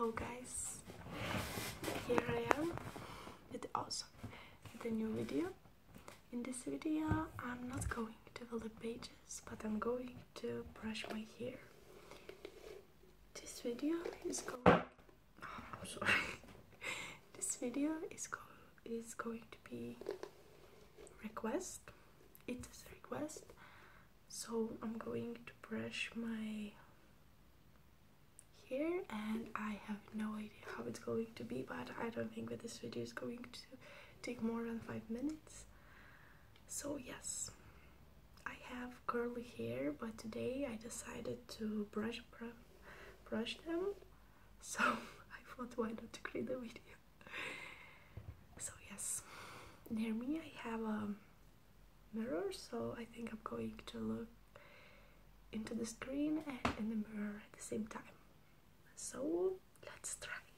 Hello guys, here I am with also with a new video. In this video I'm not going to the pages but I'm going to brush my hair. This video is going oh, sorry. this video is go is going to be request. It is a request. So I'm going to brush my here and I have no idea how it's going to be but I don't think that this video is going to take more than 5 minutes. So yes I have curly hair but today I decided to brush br brush them. So I thought why not to create a video? So yes near me I have a mirror so I think I'm going to look into the screen and in the mirror at the same time so let's try.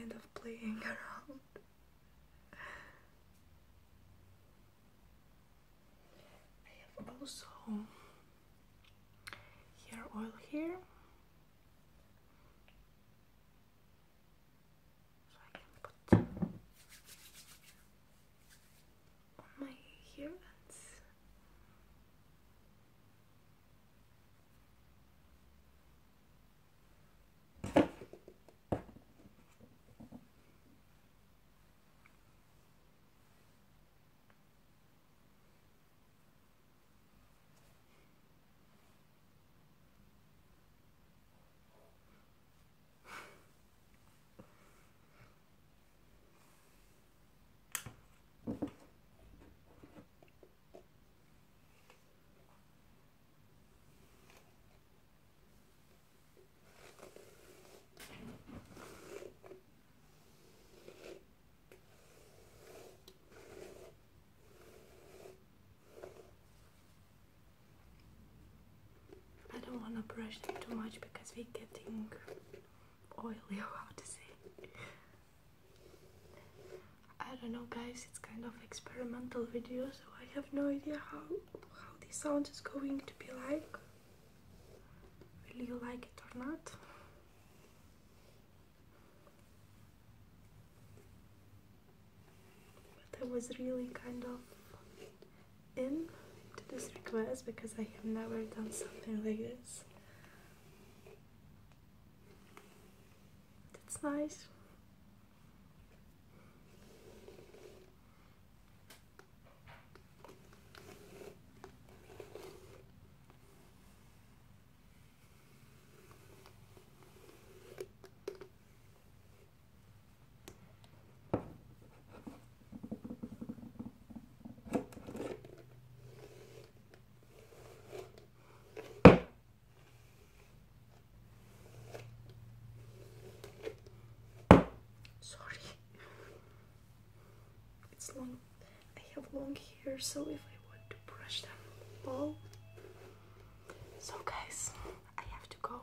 Kind of playing around. I have also hair oil here. Too much because we're getting oily how to say. I don't know guys, it's kind of experimental video so I have no idea how how this sound is going to be like. Will you like it or not? But I was really kind of in to this request because I have never done something like this. Nice. Sorry. It's long. Hair, so if I want to brush them all. So, guys, I have to go.